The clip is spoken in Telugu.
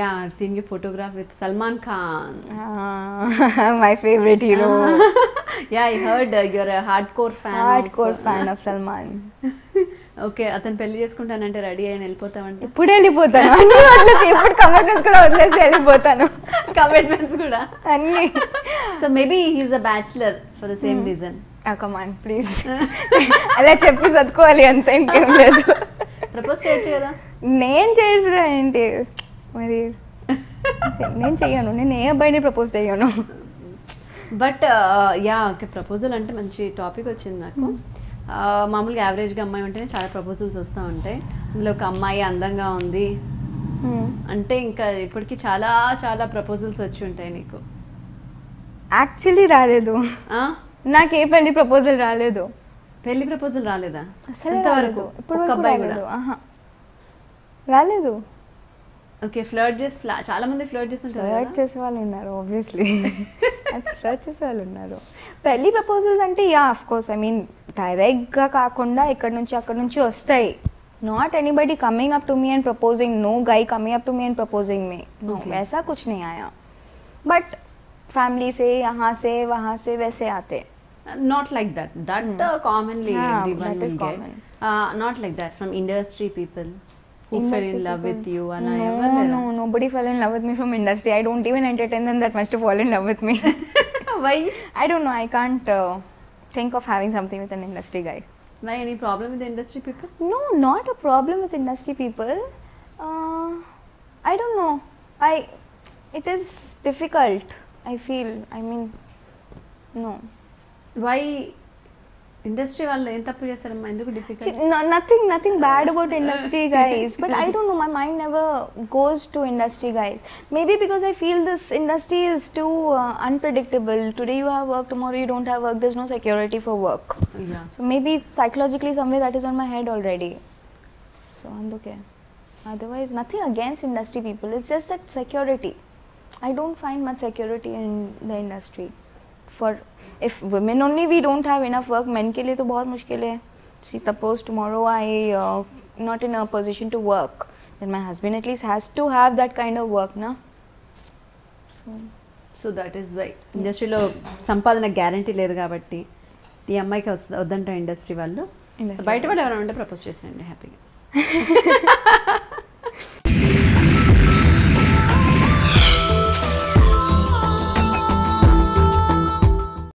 I've seen you photograph with Salman Khan. My favourite hero yeah, I heard uh, you're a hardcore fan. Hard of, core fan of Salman okay అతను పెళ్ళి చేసుకుంటానంటే రెడీ అయిన వెళ్ళిపోతామంటే ఇప్పుడు వెళ్ళిపోతాను. అన్ని వదిలేసి ఎప్పుడు కమిట్మెంట్స్ కూడా వదిలేసి వెళ్ళిపోతాను. కమిట్మెంట్స్ కూడా? అన్ని. So maybe he's a bachelor for the same reason come on please అలా చెప్పి చదువుకోవాలి అంత ఇంకేం లేదు. ప్రపోజ్ చేయొచ్చు కదా? నేను చేసేది ఏంటి మరి నేను చెయ్యను. నేను ఏ అబ్బాయిని ప్రపోజ్ చేయను బట్ యా ప్రపోజల్ అంటే మంచి టాపిక్ వచ్చింది నాకు. ఆ, మామూలుగా యావరేజ్గా అమ్మాయి ఉంటేనే చాలా ప్రపోజల్స్ వస్తూ ఉంటాయి. ఇందులో ఒక అమ్మాయి అందంగా ఉంది. అంటే ఇంకా ఇప్పటికి చాలా చాలా ప్రపోజల్స్ వచ్చి ఉంటాయి నీకు. యాక్చువల్లీ రాలేదు? నాకు ఏ పెళ్ళి ప్రపోజల్ రాలేదు. పెళ్ళి ప్రపోజల్ రాలేదా? అసలు ఎంతవరకు? ఇప్పుడు అబ్బాయి కూడా? రాలేదు. ఓకే ఫ్లర్ట్ చేసి ఫ్లా- చాలా మంది ఫ్లర్ట్ చేసి ఉంటారు ఫ్లర్ట్ కదా? చేసే వాళ్ళు ఉన్నారు ఆబ్వియస్లీ ఫ్లర్ట్ చేసే వాళ్ళు ఉన్నారు పెళ్లి ప్రపోజల్స్ అంటే yeah of course I mean డైరెక్ట్గా కాకుండా ఇక్కడ నుంచి అక్కడ నుంచి వస్తాయి not anybody coming up to me and proposing no guy coming up to me and proposing में नो Okay. वैसा कुछ नहीं आया बट फैमिली से यहाँ से वहाँ से वैसे आते not like that that commonly Yeah, everyone that is will get common. Not like that from industry people who fell who fell in love with you and no, I? No, nobody fell in love with me from industry. I don't even entertain them that much to fall in love with me. Why? I don't know. I can't uh, think of having something with an industry guy. Why any problem with industry people? No, not a problem with industry people. Uh, I don't know. I it is difficult. I feel. I mean, no. Why industry వాళ్ళు ఏం తప్పు చేస్తారమ్మా ఎందుకు See, difficult no, nothing, nothing bad about industry guys, but I don't know. My mind never goes to industry guys. Maybe because I feel this industry is too uh, unpredictable. Today you have work, tomorrow you don't have work. There's no security for work. Yeah So maybe psychologically somewhere that is on my head already. So I'm okay. Otherwise, nothing against industry people. It's just that security. I don't find much security in the industry. For if women only we don't have enough work, men के लिए तो बहुत मुश्किल है. See, suppose tomorrow I uh, not in a position to work, then my husband at least has to have that kind of work, na. So so that is why ఇండస్ట్రీలో సంపాదన గ్యారంటీ లేదు కాబట్టి ఈ అమ్మాయికి వస్తుంది వద్దంట ఇండస్ట్రీ వాళ్ళు Industry బయట వాళ్ళు ఎవరైనా ఉంటే ప్రపోజ్ చేసేయండి హ్యాపీగా